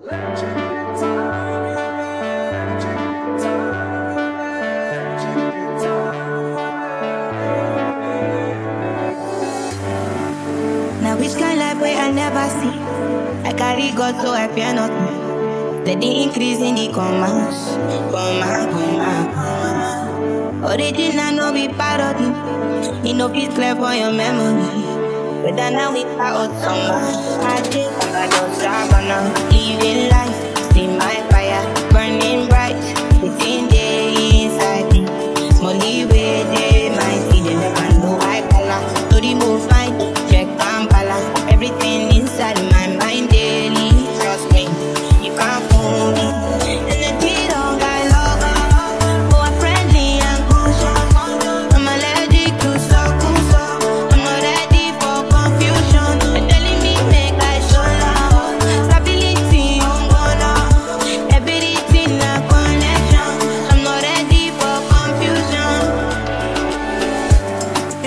Now which kind of life will I never see? I carry God so I fear not me. The increase in the commas, comma, comma, comma. Already now no be part. In no peace clear for your memory. Whether now We're out of summer, I just, I don't stop, I know. Leave it